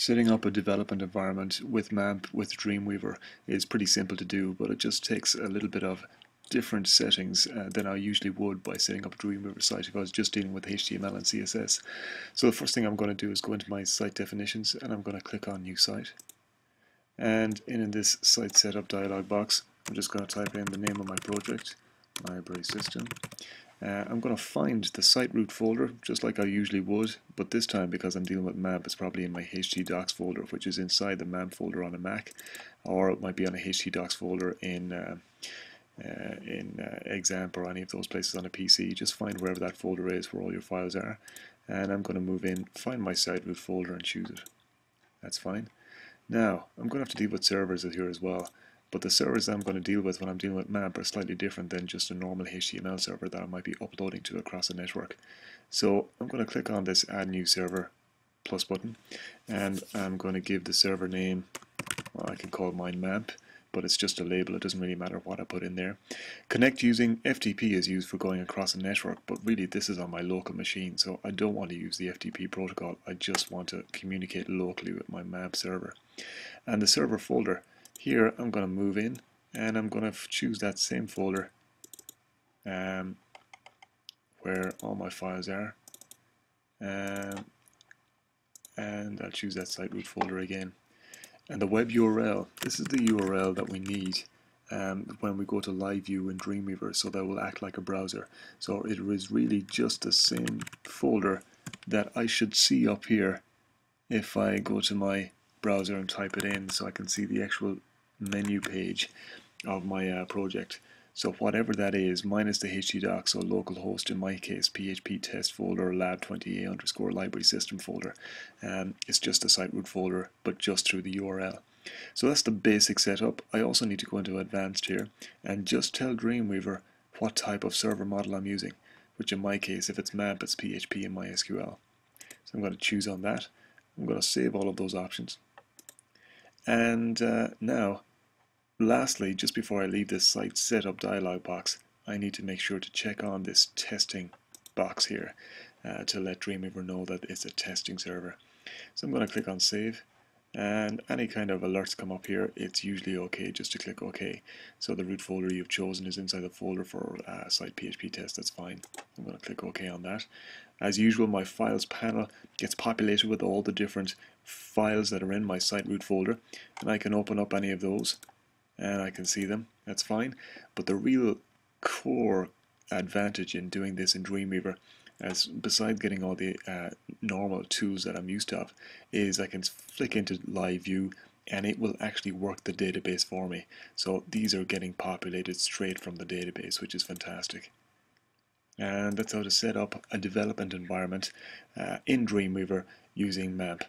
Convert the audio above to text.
Setting up a development environment with MAMP with Dreamweaver is pretty simple to do, but it just takes a little bit of different settings uh, than I usually would by setting up a Dreamweaver site if I was just dealing with HTML and CSS. So the first thing I'm going to do is go into my site definitions and I'm going to click on New Site. And in this Site Setup dialog box, I'm just going to type in the name of my project, Library System, uh, I'm going to find the site root folder just like I usually would, but this time because I'm dealing with MAMP, it's probably in my htdocs folder, which is inside the MAMP folder on a Mac, or it might be on a htdocs folder in uh, uh, in uh, XAMPP or any of those places on a PC. Just find wherever that folder is where all your files are, and I'm going to move in, find my site root folder, and choose it. That's fine. Now I'm going to have to deal with servers here as well. But the servers I'm going to deal with when I'm dealing with MAMP are slightly different than just a normal HTML server that I might be uploading to across a network. So I'm going to click on this Add New Server plus button and I'm going to give the server name, well, I can call mine MAMP, but it's just a label, it doesn't really matter what I put in there. Connect using FTP is used for going across a network, but really this is on my local machine, so I don't want to use the FTP protocol, I just want to communicate locally with my MAMP server. And the server folder, here I'm going to move in and I'm going to choose that same folder um, where all my files are um, and I'll choose that site root folder again. And the web URL this is the URL that we need um, when we go to live view in Dreamweaver so that will act like a browser. So it is really just the same folder that I should see up here if I go to my browser and type it in so I can see the actual menu page of my uh, project. So whatever that is, minus the htdocs, so localhost in my case, php test folder, lab20a underscore library system folder. Um, it's just a site root folder, but just through the URL. So that's the basic setup. I also need to go into advanced here and just tell Dreamweaver what type of server model I'm using, which in my case, if it's MAMP, it's PHP and MySQL. So I'm going to choose on that. I'm going to save all of those options. And uh, now Lastly, just before I leave this site setup dialog box, I need to make sure to check on this testing box here uh, to let Dreamweaver know that it's a testing server. So I'm going to click on save and any kind of alerts come up here it's usually okay just to click OK so the root folder you've chosen is inside the folder for uh, site PHP test that's fine. I'm going to click OK on that. As usual my files panel gets populated with all the different files that are in my site root folder and I can open up any of those and I can see them, that's fine. But the real core advantage in doing this in Dreamweaver, as besides getting all the uh, normal tools that I'm used to have, is I can flick into live view and it will actually work the database for me. So these are getting populated straight from the database, which is fantastic. And that's how to set up a development environment uh, in Dreamweaver using MAMP.